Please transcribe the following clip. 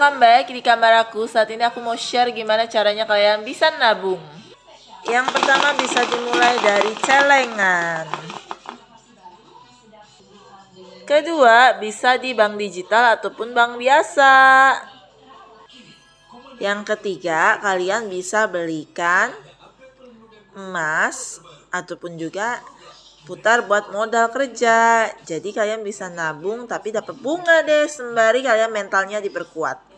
welcome back di kamar aku. Saat ini aku mau share gimana caranya kalian bisa nabung. Yang pertama bisa dimulai dari celengan. Kedua, bisa di bank digital ataupun bank biasa. Yang ketiga, kalian bisa belikan emas ataupun juga putar buat modal kerja. Jadi kalian bisa nabung tapi dapat bunga deh sembari kalian mentalnya diperkuat.